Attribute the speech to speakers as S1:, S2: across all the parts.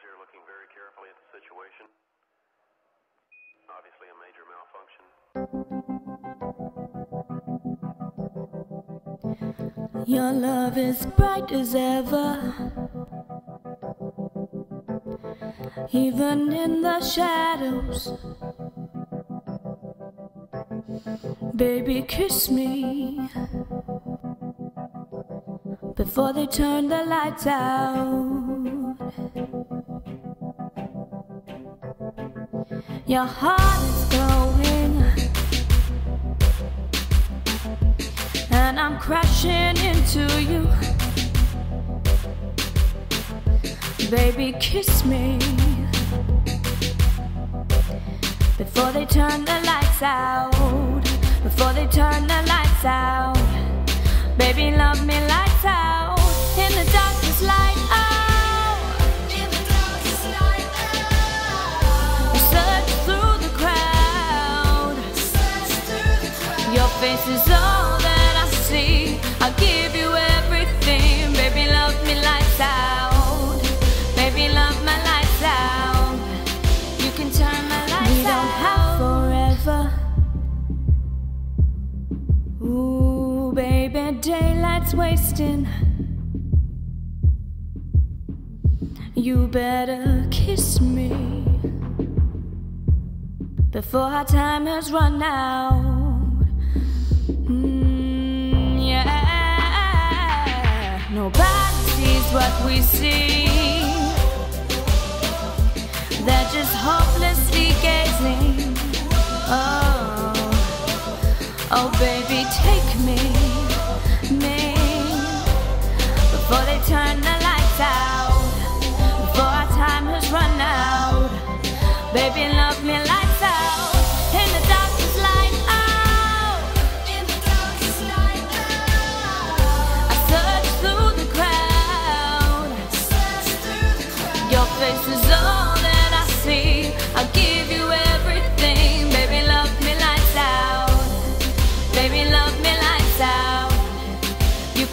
S1: here looking very carefully at the situation. Obviously a major
S2: malfunction. Your love is bright as ever. Even in the shadows. Baby, kiss me before they turn the lights out. Your heart is going, and I'm crashing into you. Baby, kiss me before they turn the lights out. Before they turn the lights out. Baby, love me is all that I see. I'll give you everything. Baby, love me lights out. Baby, love my lights out. You can turn my lights we out. We don't have forever. Ooh, baby, daylight's wasting. You better kiss me before our time has run out. What we see. They're just hopelessly gazing. Oh, oh, baby, take me, me, before they turn the lights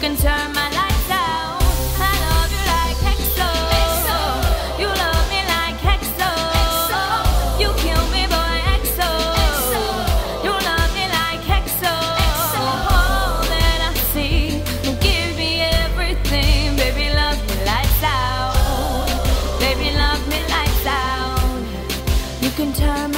S2: can turn my lights out. I love you like XO. You love me like XO. You kill me, boy, XO. You love me like XO. All that I see will give me everything. Baby, love me lights out. Baby, love me lights out. You can turn my